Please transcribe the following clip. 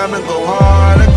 time to go harder.